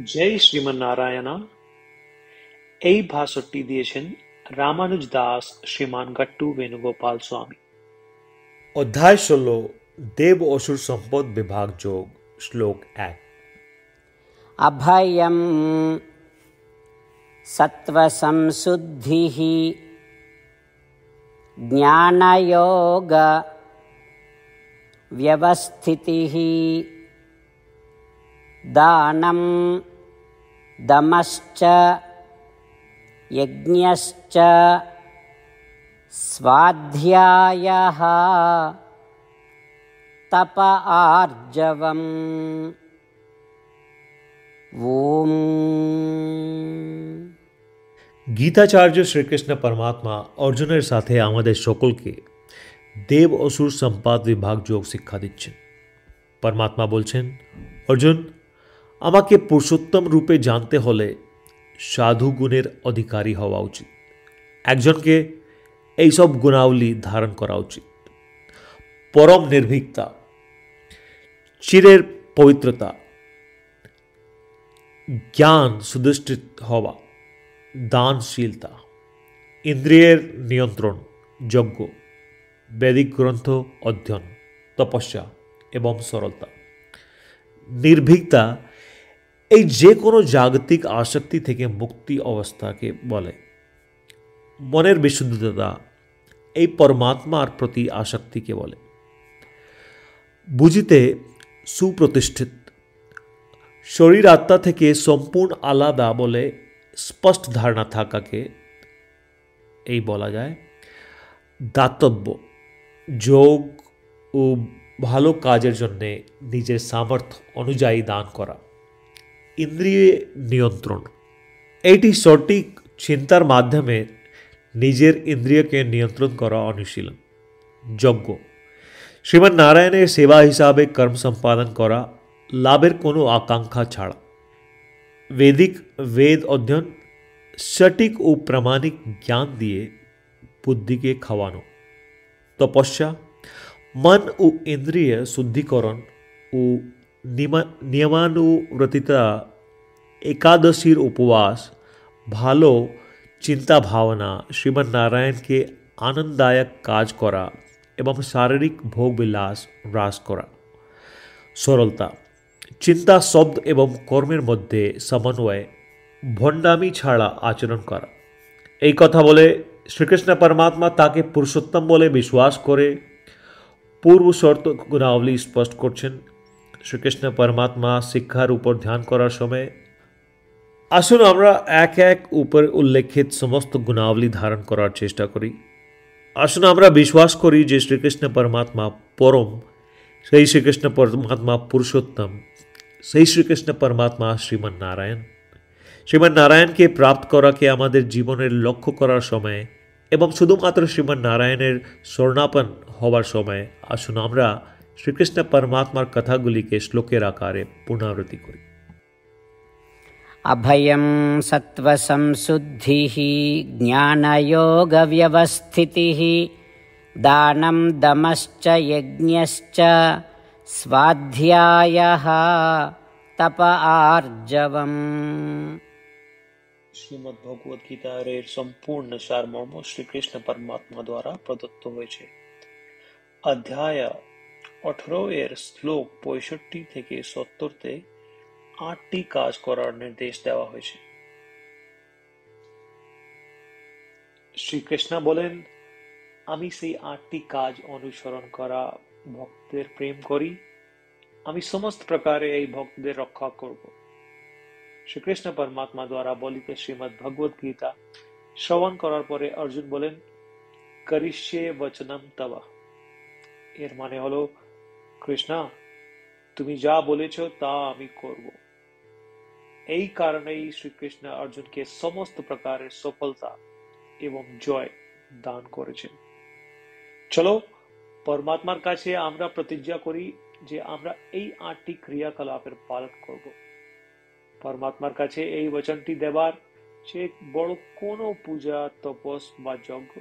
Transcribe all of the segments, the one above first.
जय श्रीमारायण एई भाषट्टी दिएछन् रामानुज दास श्रीमान गट्टू वेणुगोपाल स्वामी। अध्याय षोलो देव असुर सम्पद विभाग जोग श्लोक एक। अभयम् सत्त्वसंशुद्धिः ज्ञानयोग व्यवस्थितिः। दानं दमश्च यज्ञश्च स्वाध्यायः तप आर्जवम् ॐ গীতাচার্য শ্রীকৃষ্ণ পরমাত্মা অর্জুনের সাথে আমাদের সকলকে দেব অসুর সম্পাদ বিভাগ যোগ শিক্ষা দিচ্ছেন পরমাত্মা বলছেন অর্জুন আমাকে পুরুষোত্তম রূপে জানতে হলে সাধু গুণের অধিকারী হওয়া উচিত। একজনকে এইসব গুণাবলী ধারণ করা উচিত। পরম নির্ভীকতা, চিরের পবিত্রতা, জ্ঞান সুদৃষ্টিত হওয়া, দানশীলতা, ইন্দ্রিয়ের নিয়ন্ত্রণ, যজ্ঞ, বৈদিক গ্রন্থ অধ্যয়ন, তপস্যা এবং সরলতা। নির্ভীকতা এই যে কোনো জাগতিক আসক্তি থেকে মুক্তি অবস্থাকে বলে। মনের বিশুদ্ধতা এই পরমাত্মার প্রতি আসক্তিকে বলে। বুঝিতে সুপ্রতিষ্ঠিত। শরীর আত্মা থেকে সম্পূর্ণ আলাদা বলে স্পষ্ট ধারণা থাকাকে এই বলা যায়। দাতব্য। যোগ ও ভালো কাজের জন্যে নিজের সামর্থ্য অনুযায়ী দান করা। ইন্দ্রিয় নিয়ন্ত্রণ এইটি সঠিক চিন্তার মাধ্যমে নিজের ইন্দ্রিয়কে নিয়ন্ত্রণ করা অনুশীলন যজ্ঞ শ্রীমৎ নারায়ণের সেবা হিসাবে কর্ম সম্পাদন করা লাভের কোনো আকাঙ্ক্ষা ছাড়া वैदिक वेद अध्ययन सटीक ও প্রামাণিক জ্ঞান দিয়ে বুদ্ধিকে খাওয়ানো তপস্যা মন ও ইন্দ্রিয় শুদ্ধিকরণ ও নিয়মানুব্রতিতা একাদশীর উপবাস ভালো চিন্তা ভাবনা শ্রীমৎ নারায়ণকে আনন্দদায়ক কাজ করা এবং শারীরিক ভোগবিলাস হ্রাস করা সরলতা চিন্তা শব্দ এবং কর্মের মধ্যে সমন্বয় ভণ্ডামি ছাড়া আচরণ করা এই কথা বলে শ্রীকৃষ্ণ পরমাত্মা তাকে পুরুষোত্তম বলে বিশ্বাস করে পূর্ব শর্ত গুণাবলী স্পষ্ট করছেন শ্রীকৃষ্ণ পরমাত্মা শিক্ষার উপর ধ্যান করার সময় আসুন আমরা এক এক উপর উল্লেখিত সমস্ত গুণাবলী ধারণ করার চেষ্টা করি। আসুন আমরা বিশ্বাস করি যে শ্রীকৃষ্ণ পরমাত্মা পরম, সেই শ্রীকৃষ্ণ পরমাত্মা পুরুষোত্তম, সেই শ্রীকৃষ্ণ পরমাত্মা শ্রীমান নারায়ণ শ্রীমান নারায়ণকে প্রাপ্ত করাকে আমাদের জীবনের লক্ষ্য করার সময় এবং শুধুমাত্র শ্রীমান নারায়ণের স্বর্ণাপন হওয়ার সময় আসুন আমরা শ্রীকৃষ্ণ পরমাত্মার কথাগুলিকে শ্লোকের আকারে পুনরাবৃত্তি করি अभयं सत्त्वसंशुद्धिः ज्ञानयोगव्यवस्थितिः दानं दमश्च यज्ञश्च स्वाध्यायः तप आर्जवम् শ্রীমদ্ ভগবত গীতার এর সম্পূর্ণ সারমর্ম শ্রীকৃষ্ণ পরমাত্মা দ্বারা প্রদত্ত আঠারো এর শ্লোক পঁয়ষট্টি থেকে সত্তরতে আটটি কাজ করার নির্দেশ দেওয়া হয়েছে। শ্রীকৃষ্ণ বলেন, আমি সেই আটটি কাজ অনুসরণ করা ভক্তের প্রেম করি, আমি সমস্ত প্রকারে এই ভক্তদের রক্ষা করব। শ্রীকৃষ্ণ পরমাত্মা দ্বারা বলিত শ্রীমদ ভগবত গীতা শ্রবণ করার পরে অর্জুন বলেন, করিষ্যে বচনম তবা। এর মানে হলো কৃষ্ণা, তুমি যা বলেছ তা আমি করব। এই কারণেই শ্রীকৃষ্ণ অর্জুনকে সমস্ত প্রকারের সফলতা এবং জয় দান করেছেন। চলো, পরমাত্মার কাছে আমরা প্রতিজ্ঞা করি যে আমরা এই আটটি ক্রিয়াকলাপের পালন করব। পরমাত্মার কাছে এই বচনটি দেবার সে বড় কোনো পূজা, তপস বা যজ্ঞ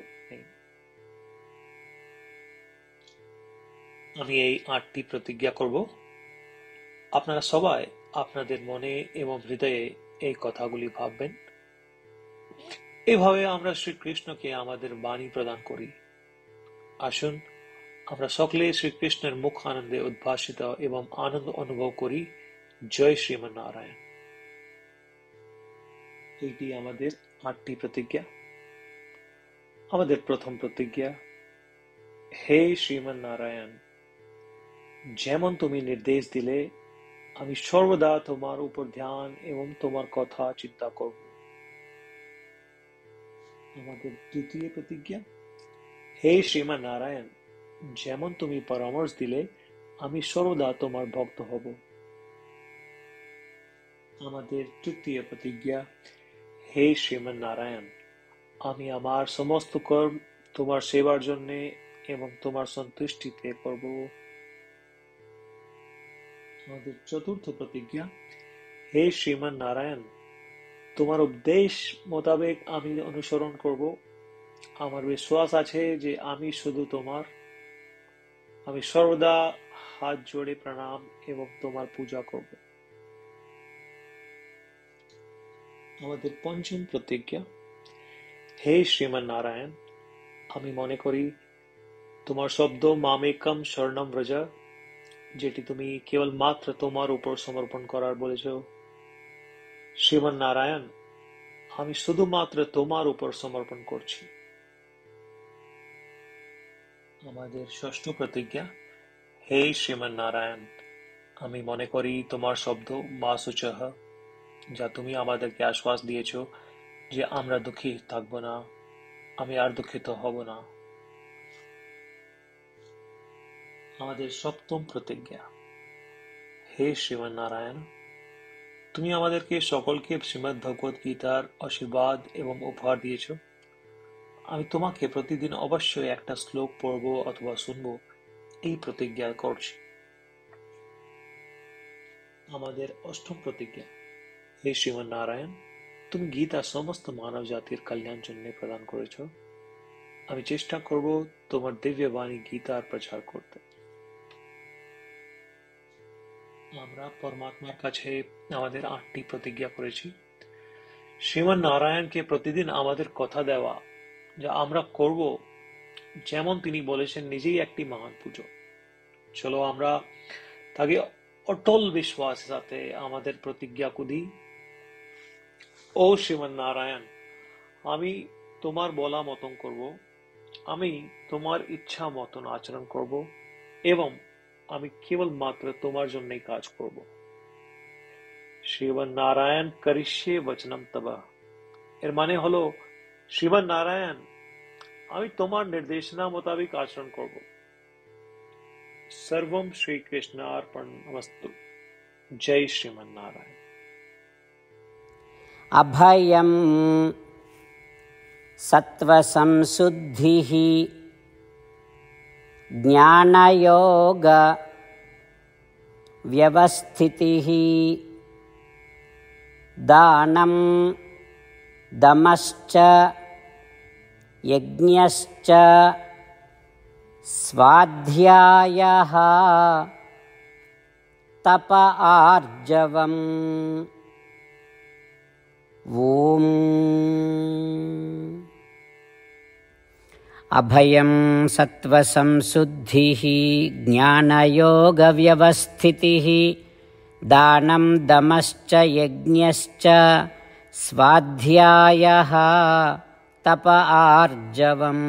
আমি এই আটটি প্রতিজ্ঞা করব। আপনারা সবাই আপনাদের মনে এবং হৃদয়ে এই কথাগুলি ভাববেন। এভাবে আমরা শ্রীকৃষ্ণকে আমাদের বাণী প্রদান করি। আসুন, আমরা সকলে শ্রীকৃষ্ণের মুখ আনন্দে উদ্ভাসিত এবং আনন্দ অনুভব করি। জয় শ্রীমন নারায়ণ এইটি আমাদের আটটি প্রতিজ্ঞা। আমাদের প্রথম প্রতিজ্ঞা, হে শ্রীমন নারায়ণ যেমন তুমি নির্দেশ দিলে, আমি সর্বদা তোমার উপর ধ্যান এবং তোমার কথা চিন্তা করব। আমাদের দ্বিতীয় প্রতিজ্ঞা, হে শ্রীমান নারায়ণ যেমন তুমি পরামর্শ দিলে, আমি সর্বদা তোমার ভক্ত হব। আমাদের তৃতীয় প্রতিজ্ঞা, হে শ্রীমান নারায়ণ আমি আমার সমস্ত কর্ম তোমার সেবার জন্য এবং তোমার সন্তুষ্টিতে করব। আমাদের চতুর্থ প্রতিজ্ঞা, হে শ্রীমান নারায়ণ তোমার উপদেশ মোতাবেক আমি অনুসরণ করব। আমার বিশ্বাস আছে যে আমি শুধু তোমার, আমি সর্বদা হাত জোড়ে প্রণাম এবং তোমার পূজা করব। আমাদের পঞ্চম প্রতিজ্ঞা, হে শ্রীমান নারায়ণ আমি মনে করি, তোমার শব্দ মামেকম স্বর্ণম ব্রজ যেটি তুমি কেবল মাত্র তোমার উপর সমর্পণ করার বলেছ। শ্রীমান নারায়ণ আমি শুধুমাত্র তোমার উপর সমর্পণ করছি। আমাদের ষষ্ঠ প্রতিজ্ঞা, হে শ্রীমান নারায়ণ আমি মনে করি তোমার শব্দ মা সুচহ যা তুমি আমাদেরকে আশ্বাস দিয়েছ যে আমরা দুঃখী থাকব না, আমি আর দুঃখিত হব না। আমাদের সপ্তম প্রতিজ্ঞা। হে শ্রীমান তুমি আমাদেরকে সকলকে শ্রীমদ ভগবত গীতার আশীর্বাদ এবং উপহার দিয়েছ। আমি তোমাকে প্রতিদিন অবশ্যই একটা শ্লোক পড়ব অথবা শুনব, এই প্রতিজ্ঞা করছি। আমাদের অষ্টম প্রতিজ্ঞা। হে শ্রীমান নারায়ণ তুমি গীতা সমস্ত মানব জাতির কল্যাণ জন্য প্রদান করেছ। আমি চেষ্টা করব তোমার দিব্য বাণী গীতার প্রচার করতে। আমরা পরমাত্মার কাছে আমাদের আটটি প্রতিজ্ঞা করেছি। শ্রীমান নারায়ণকে প্রতিদিন আমাদের কথা দেওয়া যা আমরা করব, যেমন তিনি বলেছেন, নিজেই একটি মহান পুজো। চলো আমরা তাকে অটল বিশ্বাস সাথে আমাদের প্রতিজ্ঞা কুদি ও শ্রীমান নারায়ণ আমি তোমার বলা মতন করব, আমি তোমার ইচ্ছা মতন আচরণ করব এবং আমি কেবল মাত্র তোমার জন্যই কাজ করব শ্রীমান নারায়ণ করিষ্যে বচনম তবা এর মানে হলো শ্রীমান নারায়ণ আমি তোমার নির্দেশনা মোতাবেক আচরণ করব সর্বম শ্রীকৃষ্ণ অর্পণ মস্তু জয় শ্রীমান নারায়ণ अभयं सत्त्वसंशुद्धिः ज्ञानयोगव्यवस्थितिः दानं दमश्च यज्ञश्च स्वाध्यायः तप आर्जवम्। ॐ अभयं सत्त्वसंशुद्धिः ज्ञानयोगव्यवस्थितिः दानं दमश्च यज्ञश्च स्वाध्यायः तप आर्जवम्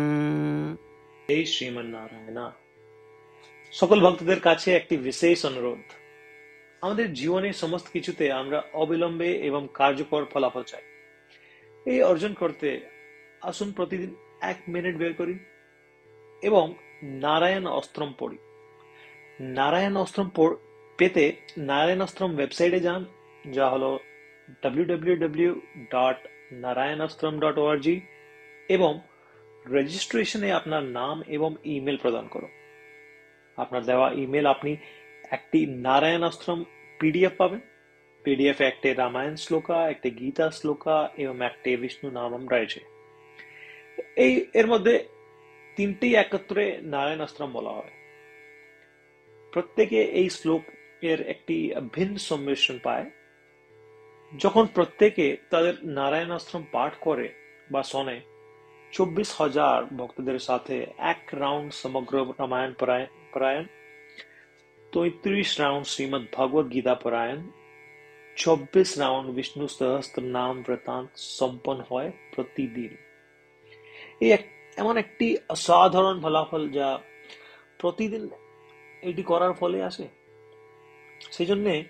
এই শ্রীমান নারায়ণা সকল ভক্তদের কাছে একটি বিশেষ অনুরোধ আমাদের জীবনের সমস্ত কিছুতে আমরা অবিলম্বে এবং কার্যকর ফলাফল চাই এই অর্জন করতে আসুন প্রতিদিন এক মিনিট বের করি এবং নারায়ণ অস্ত্রম পড়ি। নারায়ণ অস্ত্রম পেতে নারায়ণ অস্ত্রম ওয়েবসাইটে যান, যা হলো W dot Narayan Ashram dot ORG এবং রেজিস্ট্রেশনে আপনার নাম এবং ইমেল প্রদান করুন আপনার দেওয়া ইমেল আপনি একটি নারায়ণ আশ্রম পিডিএফ পাবেন। পিডিএফ একটি রামায়ণ শ্লোকা, একটি গীতা শ্লোকা এবং একটি বিষ্ণু নামম রয়েছে। এই, এর মধ্যে তিনটি একত্রে নারায়ণ আশ্রম বলা হয়। প্রত্যেকে এই শ্লোক এর একটি ভিন্ন সম্মিশ্রণ পায়। যখন প্রত্যেকে তাদের নারায়ণ আশ্রম পাঠ করে বা শোনে, চব্বিশ হাজার ভক্তদের সাথে এক রাউন্ড সমগ্র রামায়ণ পারায়ণ, তৈত্রিশ রাউন্ড শ্রীমদ ভগবদ গীতা পারায়ণ, চব্বিশ রাউন্ড বিষ্ণু সহস্র নাম বৃত্তান্ত সম্পন্ন হয় প্রতিদিন। এই এমন একটি অসাধারণ ফলাফল যা প্রতিদিন এটি করার ফলে আসে। সেই জন্যে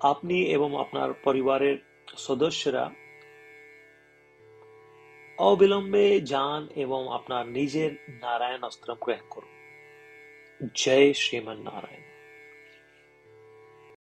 আপনি এবং আপনার পরিবারের সদস্যরা অবিলম্বে যান এবং আপনার নিজের নারায়ণ অস্ত্র গ্রহণ করুন। জয় শ্রীমান নারায়ণ।